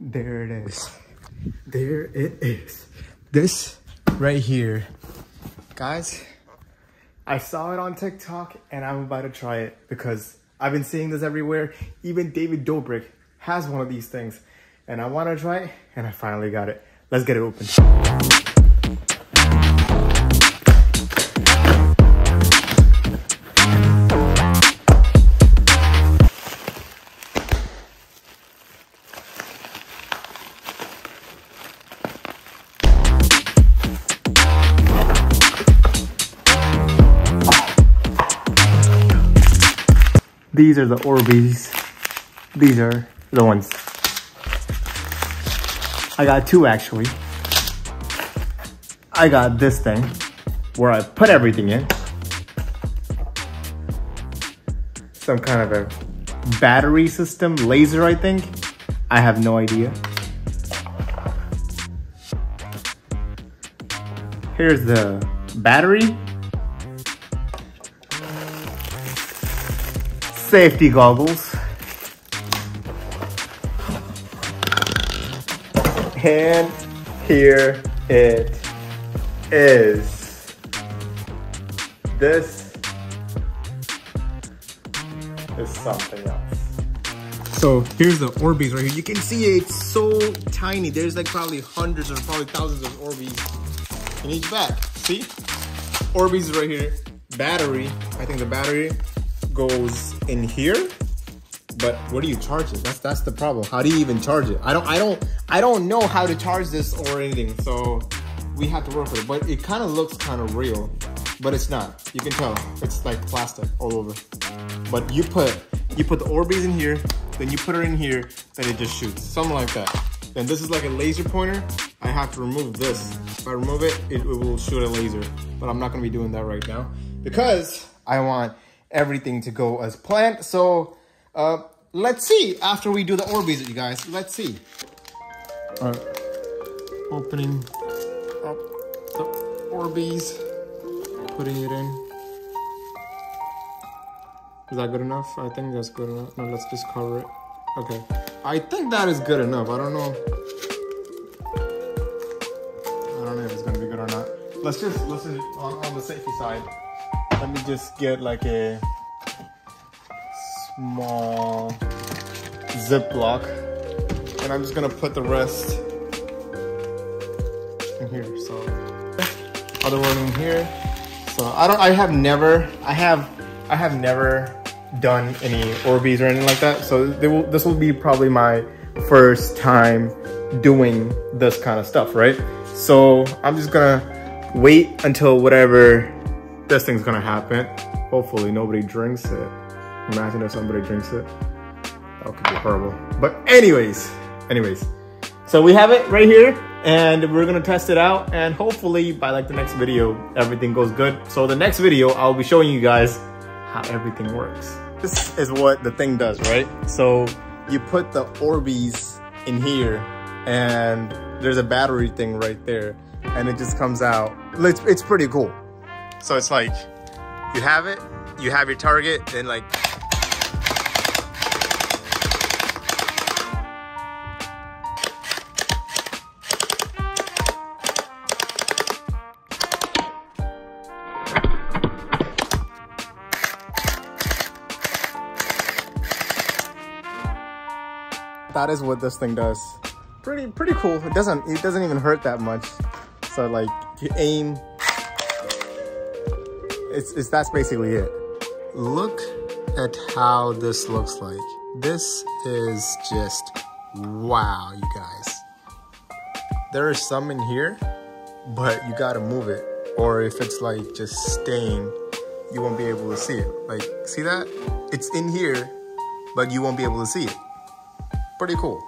there it is. There it is. This right here. Guys, I saw it on TikTok and I'm about to try it because I've been seeing this everywhere. Even David Dobrik has one of these things and I want to try it and I finally got it. Let's get it open. These are the Orbeez. These are the ones. I got two actually. I got this thing where I put everything in. Some kind of a battery system, laser I think. I have no idea. Here's the battery. Safety goggles. And here it is. This is something else. So here's the Orbeez right here. You can see it's so tiny. There's like probably hundreds or probably thousands of Orbeez in each bag. See? Orbeez right here. Battery. I think the battery goes in here, but what do you charge it? That's that's the problem. How do you even charge it? I don't I don't I don't know how to charge this or anything. So we have to work with it. But it kind of looks kind of real, but it's not. You can tell it's like plastic all over. But you put you put the Orbeez in here, then you put it in here, then it just shoots. Something like that. Then this is like a laser pointer. I have to remove this. If I remove it, it, it will shoot a laser. But I'm not gonna be doing that right now because I want everything to go as planned. So uh, let's see after we do the Orbeez, you guys. Let's see. All right, opening up the Orbeez, putting it in. Is that good enough? I think that's good enough. No, let's just cover it. Okay. I think that is good enough. I don't know. I don't know if it's gonna be good or not. Let's just, just, on, on the safety side, let me just get like a small Ziploc and I'm just gonna put the rest in here. So other one in here. So I don't I have never I have I have never done any Orbeez or anything like that. So will, this will be probably my first time doing this kind of stuff, right? So I'm just gonna wait until whatever this thing's gonna happen. Hopefully nobody drinks it. Imagine if somebody drinks it. That could be horrible. But anyways, anyways. So we have it right here and we're gonna test it out and hopefully by like the next video, everything goes good. So the next video, I'll be showing you guys how everything works. This is what the thing does, right? So you put the Orbeez in here and there's a battery thing right there and it just comes out. It's, it's pretty cool. So it's like, you have it, you have your target, then like, that is what this thing does. Pretty, pretty cool. It doesn't, it doesn't even hurt that much. So like, you aim, it's, it's that's basically it. Look at how this looks like. This is just wow, you guys. There is some in here, but you gotta move it. Or if it's like just staying, you won't be able to see it. Like, see that? It's in here, but you won't be able to see it. Pretty cool.